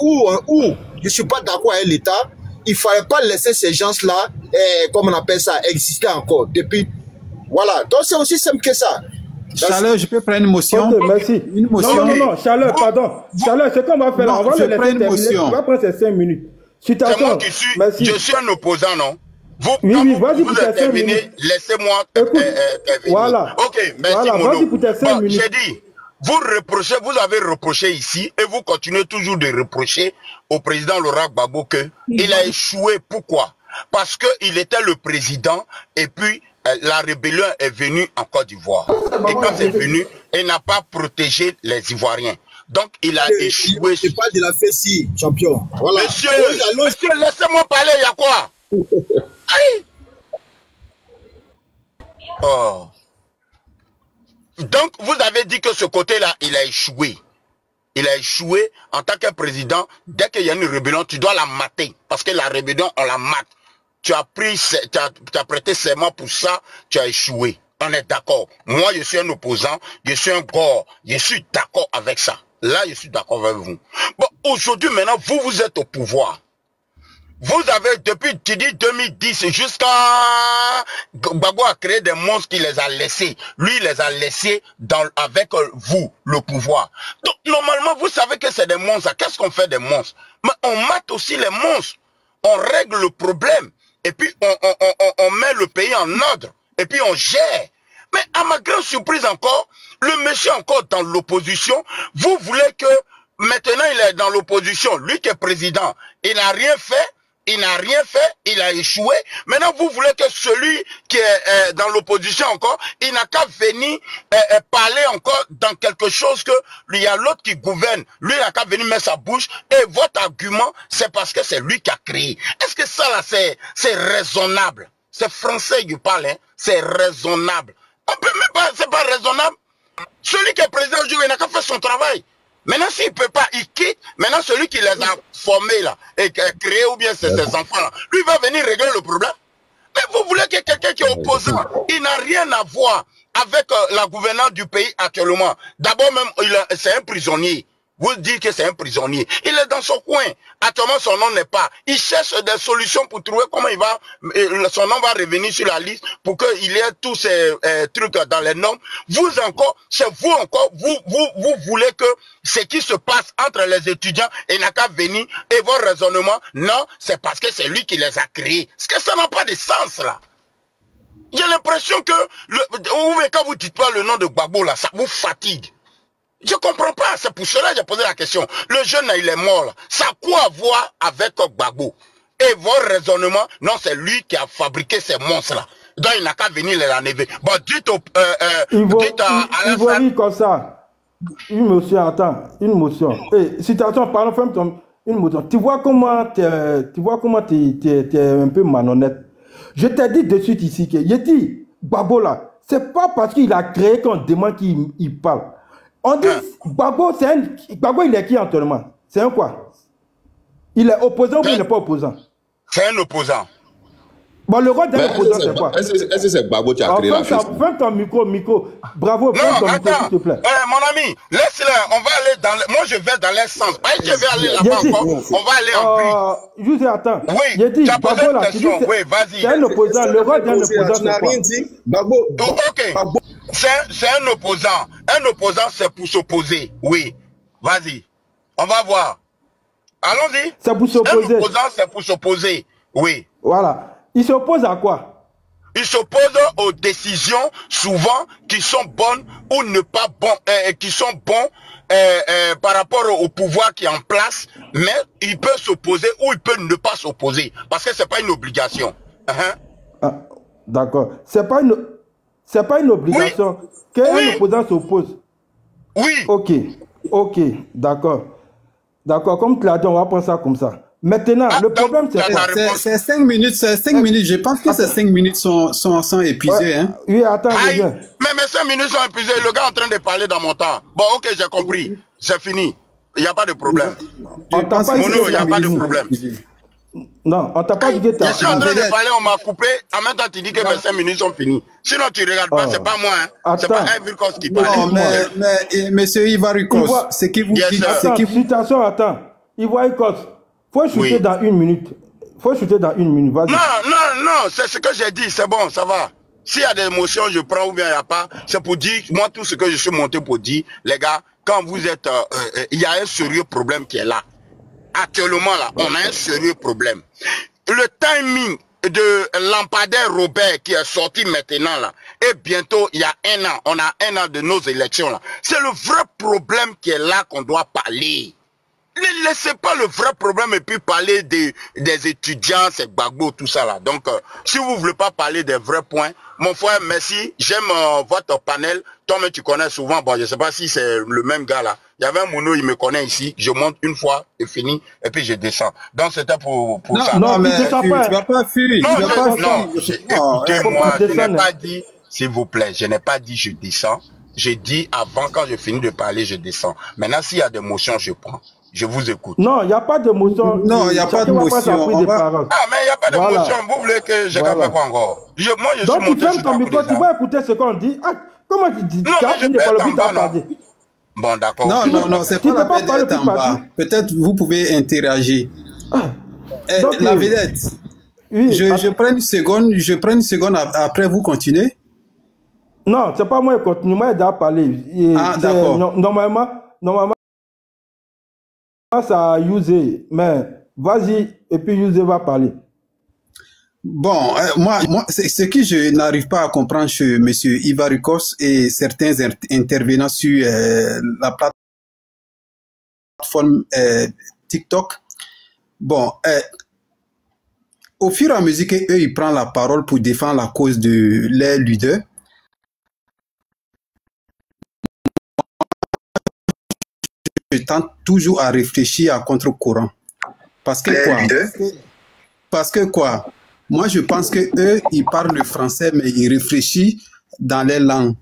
où, où? Je ne suis pas d'accord avec l'État, il ne fallait pas laisser ces gens-là, eh, comme on appelle ça, exister encore. Depuis, voilà. Donc c'est aussi simple que ça. Chaleur, je peux prendre une motion? Ok, merci. Une motion? Non, non, non, Chaleur, pardon. Chaleur, ce qu'on va faire, Non, on va je le laisser terminer. motion. On va prendre ces 5 minutes. C'est Citation. moi qui suis, Merci. je suis un opposant, non? Vous, Oui, oui, vas-y pour tes êtes cinq terminé, minutes. laissez-moi Écoute, euh, euh, terminer. voilà. Ok, merci Voilà, vas-y pour tes cinq Bon, minutes. j'ai dit, vous reprochez, vous avez reproché ici, et vous continuez toujours de reprocher au président Laurent Gbagbo que il a échoué. Pourquoi? Parce que il était le président, et puis euh, la rébellion est venue en Côte d'Ivoire. Et quand c'est venu, il n'a pas protégé les Ivoiriens. Donc, il a échoué. C'est pas de la fessie, champion. Voilà. Monsieur, monsieur, laissez-moi parler, il y a quoi? Aïe. Oh. Donc, vous avez dit que ce côté-là, il a échoué. Il a échoué en tant que président. Dès qu'il y a une rébellion, tu dois la mater. Parce que la rébellion, on la mate. Tu as pris, se- tu as, tu as prêté serment pour ça, tu as échoué. On est d'accord. Moi, je suis un opposant, je suis un gore. Je suis d'accord avec ça. Là, je suis d'accord avec vous. Bon, aujourd'hui, maintenant, vous, vous êtes au pouvoir. Vous avez, depuis, tu dis 2010 jusqu'à... Gbagbo a créé des monstres qui les a laissés. Lui, il les a laissés dans, avec euh, vous, le pouvoir. Donc, normalement, vous savez que c'est des monstres. Qu'est-ce qu'on fait des monstres? Mais on mate aussi les monstres. On règle le problème. Et puis, on, on, on, on- on met le pays en ordre. Et puis, on gère. Mais à ma grande surprise encore, le monsieur encore dans l'opposition, vous voulez que maintenant il est dans l'opposition, lui qui est président, il n'a rien fait, il n'a rien fait, il a échoué. Maintenant vous voulez que celui qui est euh, dans l'opposition encore, il n'a qu'à venir euh, euh, parler encore dans quelque chose que il y a l'autre qui gouverne, lui il n'a qu'à venir mettre sa bouche et votre argument c'est parce que c'est lui qui a créé. Est-ce que ça là c'est raisonnable? C'est français qui parle, hein? c'est raisonnable. On peut pas, c'est pas raisonnable. Celui qui est président aujourd'hui, il n'a qu'à faire son travail. Maintenant, s'il ne peut pas, il quitte. Maintenant, celui qui les a formés là, et qui a créé, ou bien ses enfants là, lui va venir régler le problème. Mais vous voulez que quelqu'un qui est opposant, il n'a rien à voir avec euh, la gouvernance du pays actuellement. D'abord même, c'est un prisonnier. Vous dites que c'est un prisonnier. Il est dans son coin. Actuellement, son nom n'est pas. Il cherche des solutions pour trouver comment il va, euh, son nom va revenir sur la liste pour qu'il ait tous ces euh, trucs dans les normes. Vous encore, c'est vous encore, vous, vous, vous voulez que ce qui se passe entre les étudiants et n'a qu'à venir et vos raisonnements, non, c'est parce que c'est lui qui les a créés. Parce que ça n'a pas de sens, là. J'ai l'impression que, quand vous dites pas le nom de Gbagbo, là, ça vous fatigue. Je comprends pas, c'est pour cela que j'ai posé la question. Le jeune, il est mort, là. Ça a quoi à voir avec Gbagbo Et vos raisonnements, non, c'est lui qui a fabriqué ces monstres-là. Donc, il n'a qu'à venir les enlever. Bon, dites au, euh, euh, dites à Il femme- dire comme ça. Une motion, attends, une motion. Eh, citation, pardon, ferme ton, une motion. Tu vois comment tu vois comment t'es, t'es, t'es un peu malhonnête. Je t'ai dit de suite ici que, dit, Babo là, c'est pas parce qu'il a créé qu'on demande qu'il il parle. On dit, Babo, c'est un, Babo, il est qui actuellement? C'est un quoi? Il est opposant ou il n'est pas opposant? C'est un opposant. Bon, le rôle d'un opposant, c'est quoi? c'est- est-ce que c'est Gbagbo qui a Alors, créé la ta- ferme ton micro, micro. Bravo, Non, ton micro, attends. s'il te plaît. Eh, mon ami, laisse-le. On va aller dans le... Moi, je vais dans les sens. Pas je vais aller là-bas encore. On va aller en. Euh, juste attends. Oui, J'ai dit, tu as posé une tu question. c'est Oui, vas-y. c'est un opposant. Le rôle d'un Tu opposant, n'as c'est quoi? Rien dit. Babo, Oh, ok. C'est un opposant. Un opposant, c'est pour s'opposer. Oui. Vas-y. On va voir. Allons-y. C'est pour Un s'opposer. opposant, c'est pour s'opposer. Oui. Voilà. Il s'oppose à quoi? Il s'oppose aux décisions souvent qui sont bonnes ou ne pas bonnes, euh, qui sont bons euh, euh, par rapport au, pouvoir qui est en place, mais il peut s'opposer ou il peut ne pas s'opposer parce que c'est pas une obligation. Hein? Ah, D'accord. C'est pas une, c'est pas une obligation qu'un Oui. opposant s'oppose. Oui. Ok. Ok. D'accord. D'accord. Comme tu l'as dit, on va prendre ça comme ça. Maintenant, Ah, le problème, c'est quoi? C'est- réponse. C'est 5 minutes, c'est 5 minutes. Je pense que ces 5 minutes sont, sont, sont épuisées. Ouais. Hein. Oui, attends, Aïe, mais mes cinq minutes sont épuisées. Le gars est en train de parler dans mon temps. Bon, ok, j'ai compris. C'est fini. Il n'y a pas de problème. Je pense pas il y a pas de problème. Non, on t'a pas dit que Je t'as. suis en train de parler, on m'a coupé. En même temps, tu dis que mes cinq minutes sont finies. Sinon, tu regardes pas, Oh. c'est pas moi. Hein. C'est pas un Vilcos qui parle. Non, mais, mais, monsieur Ivaricos, Il voit- ce qui vous Yes, dit, sir. ce Attends, qui vous citation, attends. Écosse. Faut shooter Oui. dans une minute. Faut shooter dans une minute. Non, non, non, c'est ce que j'ai dit, c'est bon, ça va. S'il y a des émotions, je prends ou bien il n'y a pas, c'est pour dire, moi, tout ce que je suis monté pour dire, les gars, quand vous êtes, euh, euh, il y a un sérieux problème qui est là. Actuellement, là, on a un sérieux problème. Le timing de Lampadaire Robert qui est sorti maintenant, là, et bientôt, il y a un an, on a un an de nos élections, là. C'est le vrai problème qui est là qu'on doit parler. Ne laissez pas le vrai problème et puis parler des, étudiants, c'est Gbagbo, tout ça là. Donc, euh, si vous voulez pas parler des vrais points, mon frère, merci. J'aime euh, votre panel. Mais tu connais souvent. Bon, je sais pas si c'est le même gars là. Il y avait un mono, il me connaît ici. Je monte une fois et fini et puis je descends. Donc, c'était pour, pour Non, ça. non, non, mais tu descends tu, pas. pas fuir. Non, pas écoutez-moi, pas je n'ai pas dit, s'il vous plaît, je n'ai pas dit je descends. J'ai dit avant, quand je finis de parler, je descends. Maintenant, s'il y a des motions, je prends. Je vous écoute. Non, il n'y a pas d'émotion. Non, y a pas de va- parole. Ah, mais il n'y a pas de Voilà. motion. Vous voulez que je Voilà. fasse quoi encore? Je, Moi, je Donc suis tu fermes ton micro, tu vas écouter ce qu'on dit. Ah, comment tu dis? Non, Tu mais je fini de peux Bon, d'accord. Non, non, non, c'est pas la d'être en plus bas. Peut-être vous pouvez interagir. Ah, Eh, Donc, la euh, vedette, oui, je, ah, je prends une seconde, je prends une seconde ap- après vous continuez. Non, c'est pas moi qui continue. Moi, j'ai déjà parlé. Et Ah, d'accord. no- Normalement, normalement, ça a usé. Mais vas-y, et puis usé va parler. Bon, euh, moi, ce que je n'arrive pas à comprendre chez Monsieur Ivarikos et certains int- intervenants sur euh, la plateforme euh, TikTok. Bon, au fur et à mesure qu'eux, ils prennent la parole pour défendre la cause de leurs leaders, je tente toujours à réfléchir à contre-courant. Parce que quoi? Parce que quoi? Moi, je pense que eux, ils parlent le français, mais ils réfléchissent dans les langues,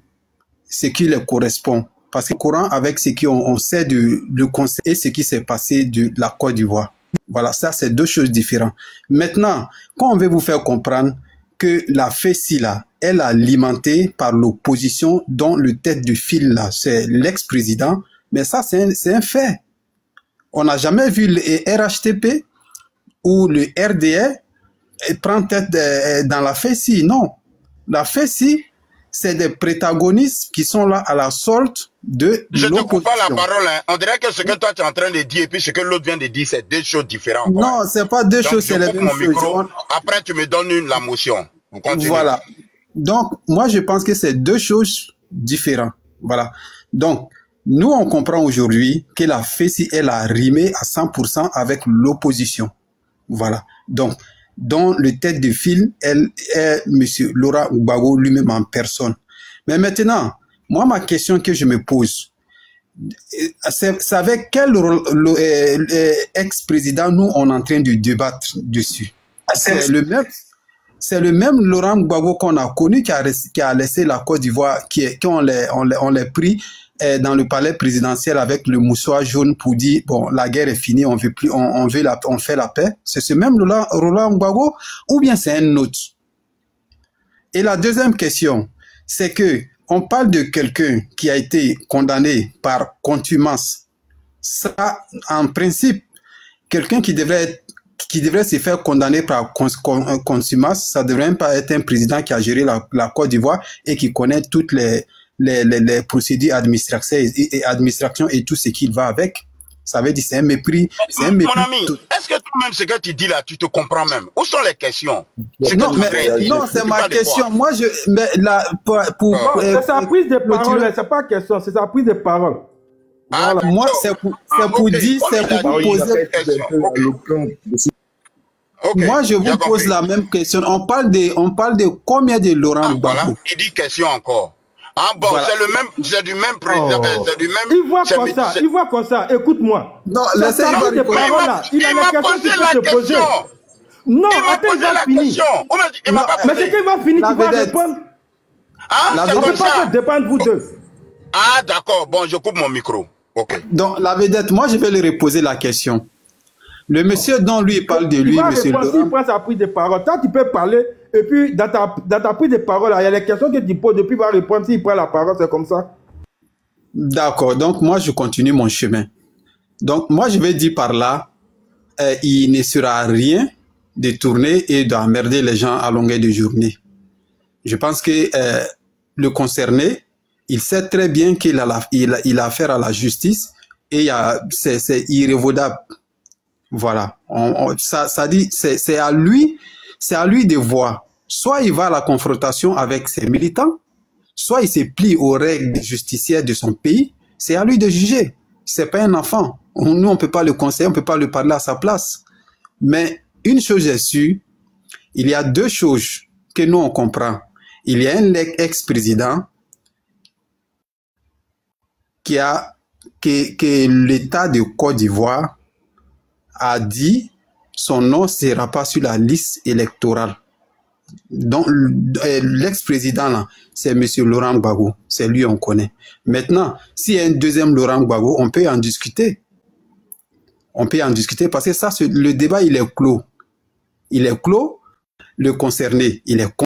ce qui leur correspond. Parce que courant avec ce qu'on on sait de le conseil et ce qui s'est passé de la Côte d'Ivoire. Voilà, ça, c'est deux choses différentes. Maintenant, quand on veut vous faire comprendre que la FECI, là, elle est alimentée par l'opposition dont le tête de file, là, c'est l'ex-président, mais ça, c'est un, un fait. On n'a jamais vu le RHTP ou le RDR prendre tête de- dans la FECI. Non. La FECI, c'est des protagonistes qui sont là à la sorte de Je te coupe pas la parole. Hein. On dirait que ce que toi tu es en train de dire et puis ce que l'autre vient de dire, c'est deux choses différentes. ouais. Non, c'est pas deux Donc, choses, c'est les mêmes choses. Après, tu me donnes une, la motion. Voilà. Donc, moi, je pense que c'est deux choses différentes. Voilà. Donc, nous, on comprend aujourd'hui que la FECI, elle a rimé à 100% avec l'opposition. Voilà. Donc, dont le tête de file, elle est Monsieur Laura Gbagbo lui-même en personne. Mais maintenant, moi, ma question que je me pose, euh, c'est avec quel euh, euh, ex-président nous on est en train de débattre dessus? C'est le même, c'est le même Laurent Gbagbo qu'on a connu qui a, res- qui a laissé la Côte d'Ivoire, qui l'a on l'a pris euh, dans le palais présidentiel avec le moussoir jaune pour dire bon la guerre est finie, on veut plus, on, on veut on fait la paix. C'est ce même Laurent Gbagbo ou bien c'est un autre? Et la deuxième question, c'est que on parle de quelqu'un qui a été condamné par contumace. Ça, en principe, quelqu'un qui devrait qui devrait se faire condamner par contumace, ça devrait pas être un président qui a géré la, la Côte d'Ivoire et qui connaît toutes les, les, les, les procédures administratives et, et administration et tout ce qui va avec. Ça veut dire c'est un mépris, c'est un Mon mépris. ami, tout- est-ce que toi-même ce que tu dis là, tu te comprends même? Où sont les questions? Non, mais non, c'est ma question. Moi, je, mais là, pour, pour, Ah. Euh, c'est sa prise de parole, c'est pas question, c'est sa prise de parole. Ah, Voilà. Moi, c'est pour, Ah, pour ok. dire, c'est pour dit, vous il a poser. fait question. Ok. Ok, Moi, je vous pose compris. la même question. On parle de, on parle de combien de Laurent Ah, voilà, Gbagbo? Il dit question encore. Ah bon, Voilà. c'est le même, c'est du même président, Oh. c'est du même. Il voit comme ça, il voit comme ça. Écoute-moi. Non, laissez sa Ivan prise de Rico. Mais il là. Il a il la question qu'il faut se poser. Non, Il attends, il va la finir. Il Mais c'est qu'il va finir, tu vas vedette. répondre. Ah, La peut pas dépendre vous deux. Ah, d'accord. Bon, je coupe mon micro. Ok. Donc, la vedette, moi, je vais lui reposer la question. Le monsieur dont lui il parle de lui, il monsieur Laurent. prend sa prise de parole. Toi, tu peux parler, et puis dans ta, dans ta prise de parole, il y a les questions que tu poses, et puis il va répondre s'il prend la parole, c'est comme ça. D'accord. Donc, moi, je continue mon chemin. Donc, moi, je vais dire par là, euh, il ne sera rien de tourner et d'emmerder les gens à longueur de journée. Je pense que euh, le concerné, il sait très bien qu'il a, il, a affaire à la justice et c'est irrévocable. Voilà. Ça dit, c'est à lui, c'est à lui de voir. Soit il va à la confrontation avec ses militants, soit il se plie aux règles justicières de son pays. C'est à lui de juger. C'est pas un enfant. Nous, on peut pas le conseiller, on peut pas lui parler à sa place. Mais une chose est sûre, il y a deux choses que nous on comprend. Il y a un ex-président qui a que l'État de Côte d'Ivoire a dit son nom ne sera pas sur la liste électorale. Donc, euh, l'ex-président, c'est M. Laurent Gbagbo. C'est lui, on connaît. Maintenant, s'il y a un deuxième Laurent Gbagbo, on peut en discuter. On peut en discuter parce que ça, le débat, il est clos. Il est clos. Le concerné, il est